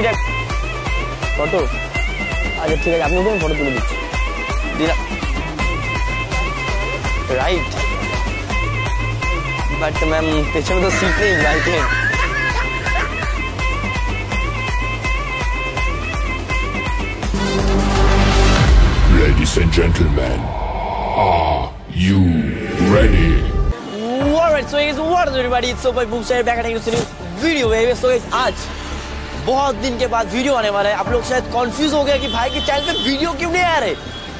ছবিটা ফটো আচ্ছা ঠিক আছে আপনি ফটো তুলে দিচ্ছি রাইট বাট ম্যাম পেছনে তো সিট নেই বাইকে Ladies and gentlemen, are you ready? Alright, so guys, what is everybody? It's so by boom back at you video baby. So guys, today. बहुत दिन के बाद वीडियो आने वाला है। आप लोग शायद कंफ्यूज हो गए कि भाई, के चैनल पे वीडियो क्यों नहीं आ रहे?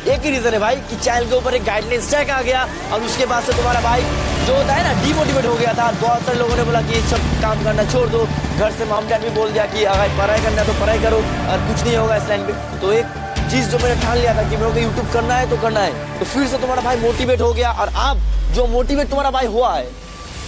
एक ही रीजन है भाई, कि चैनल के ऊपर एक गाइडलाइंस चेक आ गया और उसके बाद से तुम्हारा भाई जो होता है ना डिमोटिवेट हो गया था। बहुत सारे लोगों ने बोला कि ये सब काम करना छोड़ दो। घर से मॉम भी बोल दिया कि अगर पढ़ाई करना है तो पढ़ाई करो, और कुछ नहीं होगा इस लाइन पे। तो एक चीज़ जो मैंने ठान लिया था कि मेरे को यूट्यूब करना है तो करना है। तो फिर से तुम्हारा भाई मोटिवेट हो गया, और अब जो मोटिवेट तुम्हारा भाई हुआ है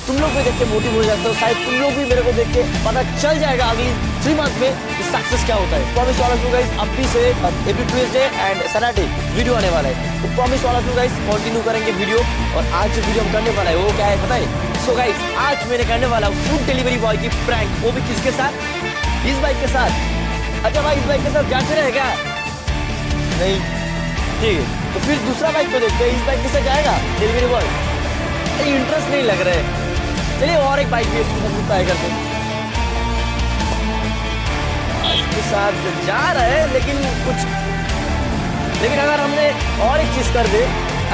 तुम लोग भी देख के मोटिव हो जाते हो। शायद तुम लोग भी मेरे को देख के पता चल जाएगा अगली थ्री मंथ में सक्सेस क्या होता है। प्रॉमिस वाला यू गाइस अभी से every Tuesday and Saturday video आने वाला है। तो प्रॉमिस वाला यू गाइस कंटिन्यू करेंगे वीडियो और आज जो वीडियो हम करने वाला है, वो क्या है पता है सो गाइस आज मैंने करने वाला हूँ फ़ूड डिलीवरी बॉय की प्रैंक वो भी किसके साथ? इस बाइक के साथ। अच्छा भाई, इस बाइक के साथ जाते रहेगा? नहीं। ठीक है। तो फिर दूसरा बाइक को देखते हैं। इस बाइक के साथ जाएगा डिलीवरी बॉय इंटरेस्ट नहीं लग रहा है। चलिए और एक बाइक भी ट्राई करते हैं। इसके साथ जा रहे हैं, लेकिन कुछ लेकिन अगर हमने और एक चीज़ कर दे,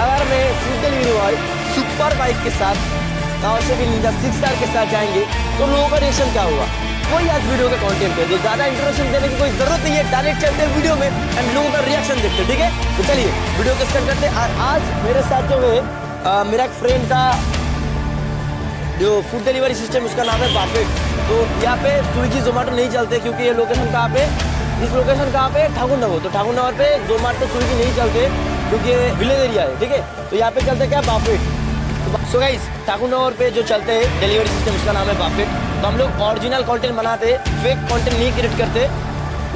अगर मैं डिलीवरी बॉय सुपर बाइक के साथ काउशे भी निंजा सिक्स स्टार के साथ जाएँगे तो लोगों का रिएक्शन क्या हुआ? कोई आज वीडियो का कंटेंट है जो ज़्यादा इंट्रोडक्शन देने की कोई ज़रूरत नहीं है। डायरेक्ट चलते हैं वीडियो में एंड लोगों का रिएक्शन देखते ठीक है? तो चलिए वीडियो को स्टार्ट करते आज मेरे साथ जो है मेरा एक फ्रेंड था जो फ़ूड डिलीवरी सिस्टम उसका नाम है बाफेट तो यहाँ पे स्विगी जोमेटो नहीं चलते क्योंकि ये लोकेशन कहाँ पे? इस लोकेशन कहाँ पे? ठाकुर नगर तो ठाकुर नगर पे जोमेटो स्विगी नहीं चलते क्योंकि विलेज एरिया है, ठीक है? तो यहाँ पे चलते क्या? बाफेट सो गाइस ठाकुर नगर पे जो चलते हैं डिलीवरी सिस्टम उसका नाम है बाफेट तो हम लोग ओरिजिनल कंटेंट बनाते फेक कंटेंट नहीं क्रिएट करते।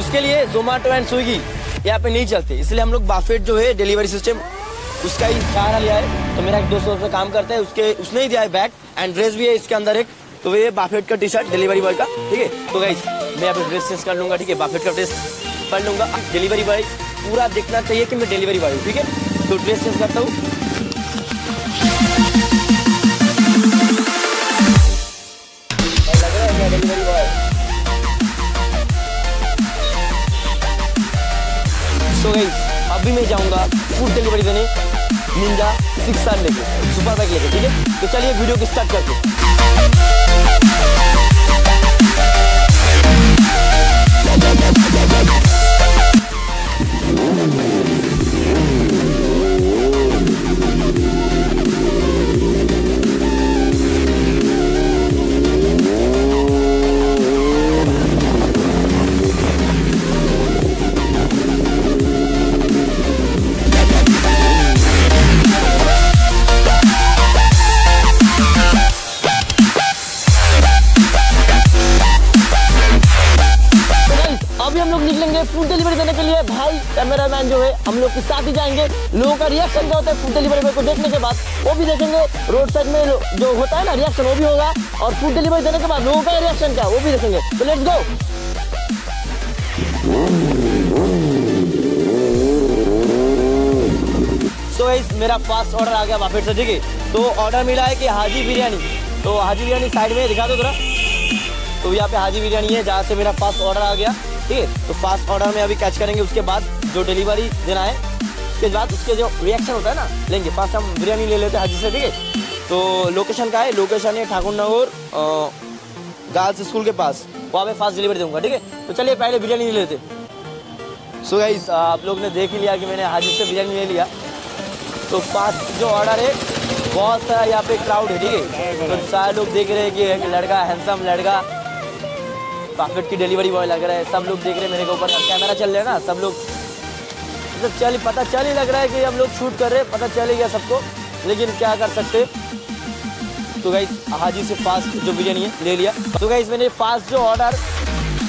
उसके लिए जोमेटो एंड स्विगी यहाँ पे नहीं चलते। इसलिए हम लोग बाफेट जो है डिलीवरी सिस्टम उसका ही सहारा लिया है। तो मेरा एक दोस्त काम करता है, उसके, उसने ही दिया है बैग। एंड ड्रेस भी है इसके अंदर एक। तो ये बाफेट का टी शर्ट डिलीवरी बॉय का, ठीक है? तो गाइस मैं यहाँ ड्रेस चेंज कर लूँगा, ठीक है? बाफेट का ड्रेस पहन लूँगा। डिलीवरी बॉय पूरा देखना चाहिए कि मैं डिलीवरी बॉय हूँ, ठीक है? तो ड्रेस चेंज करता हूँ। गाइस अभी मैं जाऊँगा फ़ूड डिलीवरी देने। निंजा सिक्स लेके। सुपर बाइक लेके ठीक है? तो चलिए वीडियो को स्टार्ट करते भी देखेंगे, रोड साइड में जो होता है ना रिएक्शन वो भी होगा, और फ़ूड डिलीवरी देने के बाद लोगों का रिएक्शन क्या, वो भी देखेंगे। तो लेट्स गो सो गाइस मेरा फास्ट ऑर्डर आ गया वापस से, ठीक है? तो ऑर्डर मिला है कि हाजी बिरयानी। तो हाजी बिरयानी साइड में, दिखा दो जरा। तो यहाँ पे हाजी बिरयानी है, जहाँ से मेरा फास्ट ऑर्डर आ गया, ठीक है? तो फास्ट ऑर्डर में अभी कैच करेंगे, उसके बाद जो डिलीवरी देना है उसके बाद उसके जो रिएक्शन होता है ना, लेंगे फास्ट हम बिरयानी ले लेते हैं हाजी से, ठीक है? तो लोकेशन का है लोकेशन है ठाकुर नगर गर्ल्स स्कूल के पास। वहाँ पे फास्ट डिलीवरी दूँगा, ठीक है? तो चलिए, पहले बिरयानी ले लेते। सो गाइस आप लोग ने देख ही लिया कि मैंने हाजी से बिरयानी ले लिया। तो फास्ट जो ऑर्डर है, बहुत सारा यहाँ पे क्राउड है, ठीक है? तो सारे लोग देख रहे हैं कि एक लड़का हैंडसम लड़का पाकेट की डिलीवरी बॉय लग रहा है। सब लोग देख रहे हैं मेरे के ऊपर। कैमरा चल रहा है ना, सब लोग मतलब चल पता चल ही लग रहा है कि हम लोग शूट कर रहे हैं, पता चल ही गया सबको, लेकिन क्या कर सकते तो गाइज़ हाजी से फास्ट जो बिरयानी है, ले लिया। तो गाइज़ मैंने फास्ट जो ऑर्डर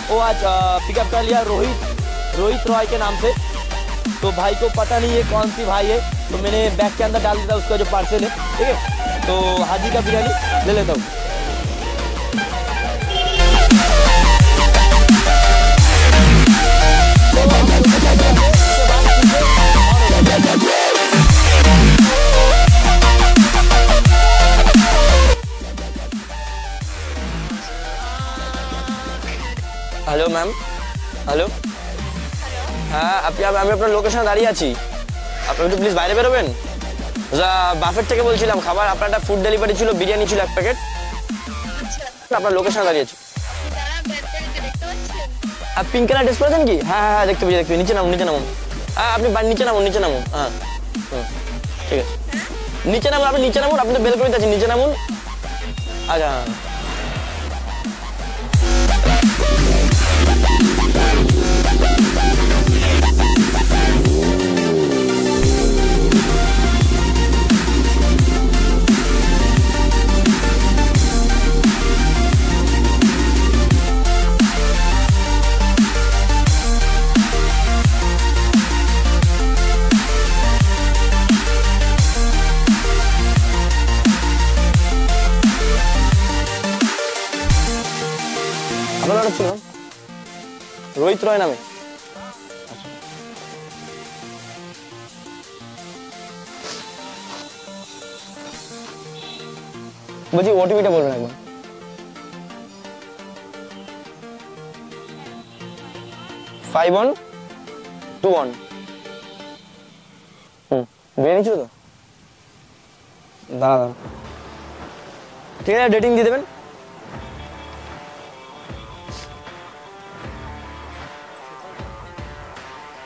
वो आज पिकअप कर लिया रोहित रोहित रॉय के नाम से। तो भाई को पता नहीं है कौन सी भाई है तो मैंने बैग के अंदर डाल दिया उसका जो पार्सल है, ठीक है? तो हाजी का बिरयानी ले लेता हूँ। तो আপনি আমি আপনার লোকেশনে দাঁড়িয়ে আছি। আপনি একটু প্লিজ বাইরে বেরোবেন? যা বাফেট থেকে বলছিলাম খাবার আপনার একটা ফুড ডেলিভারি ছিল বিরিয়ানি ছিল এক প্যাকেট আচ্ছা। আপনার লোকেশনে দাঁড়িয়ে আছি। দাঁড়া ব্যাগটা দেখতে পাচ্ছেন? আর পিঙ্ক কালার ড্রেস পরেছেন কি? হ্যাঁ হ্যাঁ হ্যাঁ দেখতে পেয়েছি দেখতে নিচে নামুন নিচে নামুন। হ্যাঁ আপনি নিচে নামুন নিচে নামুন। হ্যাঁ ঠিক আছে। নিচে নামুন আপনি নিচে নামুন আপনি তো বেলকনিতে আছেন নিচে নামুন। আচ্ছা হ্যাঁ। রোহিত রয় নামে। বলছি ওটিপিটা বলবেন একবার ফাইভ ওয়ান টু ওয়ান হুম বিরিয়ানি ছিল তো? দাঁড়া দাঁড়া। ঠিক আছে ডেটিং দিয়ে দেবেন।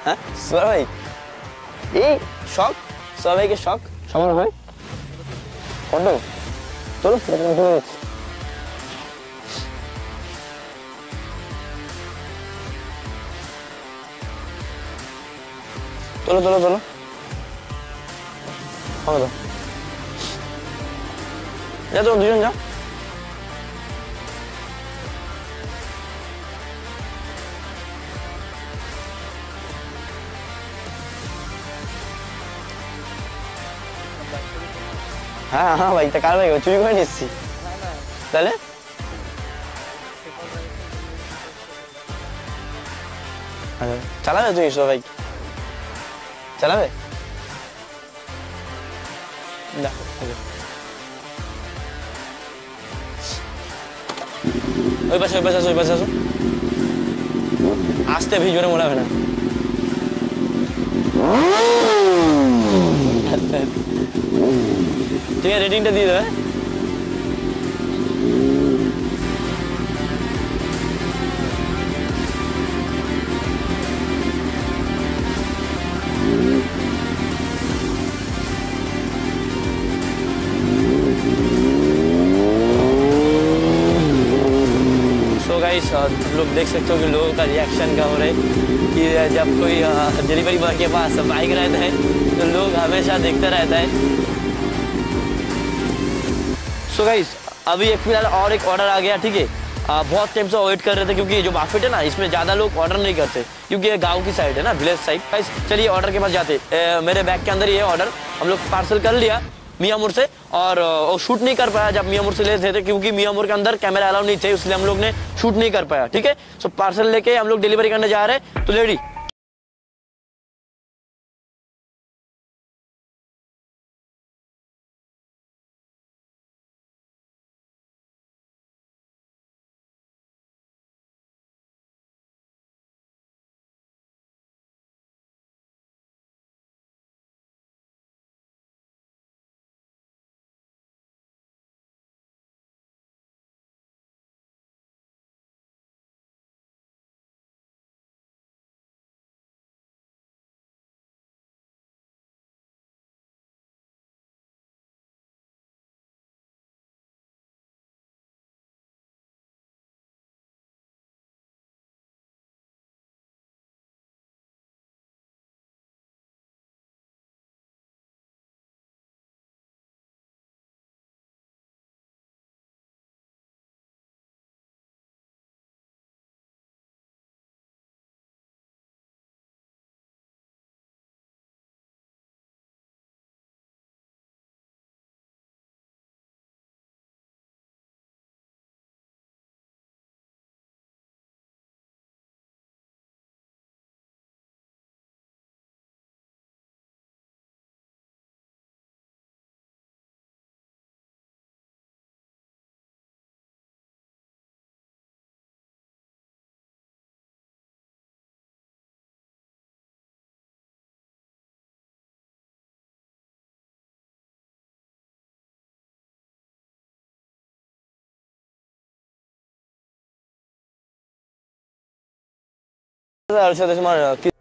হ্যাঁ? এই, শখ? সবাইকে শখ? সমান হয়? কত চলো চলো চলো। চলো যা তো দুজন যাও। হ্যাঁ হ্যাঁ ভাই তা কার ও চুরি করে এসছি তাহলে? চালাবে তুই সবাই চালাবে? না, ওই পাশে ওই পাশে আসো ওই পাশে আসো। আসতে ভিজরে মোড়াবে না। ঠিক আছে রেটিংটা দিয়ে দেবে सो गाइस आप लोग देख सकते हो कि लोगों का रिएक्शन का हो रहा है कि जब कोई डिलीवरी बॉय के पास बाइक रहता है तो लोग हमेशा देखते रहता है सो गाइस अभी एक फ़िलहाल और एक ऑर्डर आ गया ठीक है? बहुत टाइम से वेट कर रहे थे क्योंकि जो बाफेट है ना इसमें ज़्यादा लोग ऑर्डर नहीं करते क्योंकि ये गाँव की साइड है ना विलेज साइड गाइस चलिए ऑर्डर के पास जाते ए, मेरे बैग के अंदर ये ऑर्डर हम लोग पार्सल कर लिया मियाँमुर से और वो शूट नहीं कर पाया जब मियाँमुर से ले थे क्योंकि मियाँमुर के अंदर कैमरा अलाउ नहीं थे इसलिए हम लोग ने शूट नहीं कर पाया ठीक है? सो पार्सल लेके हम लोग डिलीवरी करने जा रहे हैं। तो lady de la de.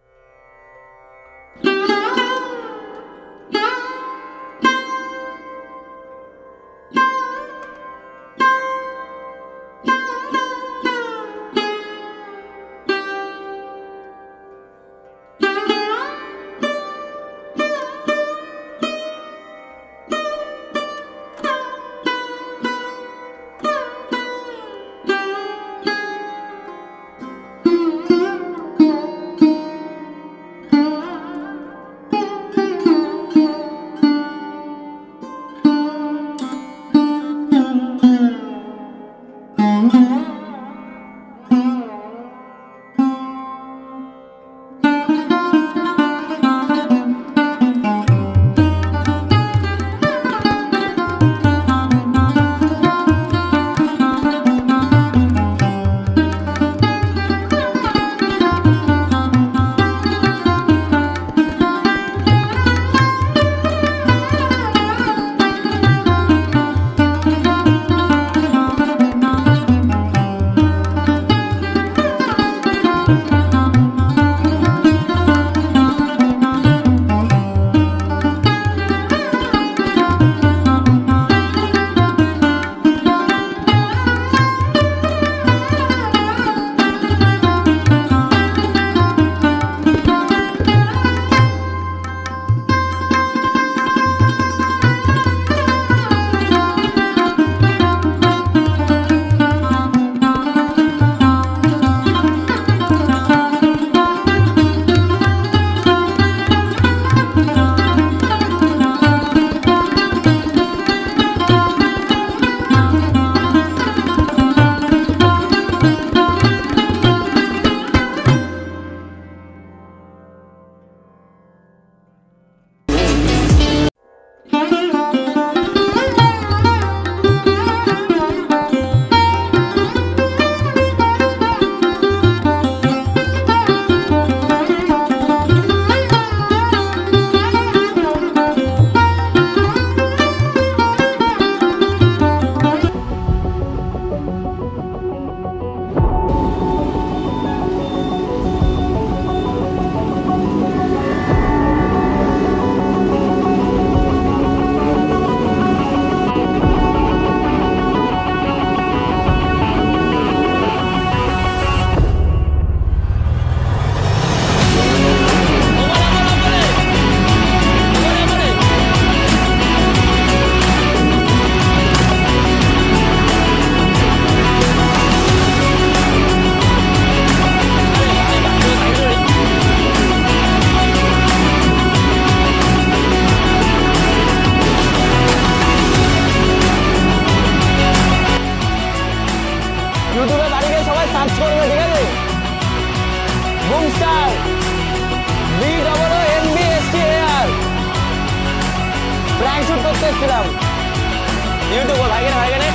유튜브 발견해 발견해.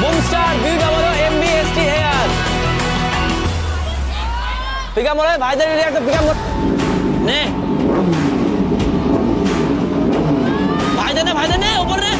몸스타 빌가모노 MBST 해안 빌가모노의 바이달리 리액터 빌가모노 네. 바이달리 바이달리 오버래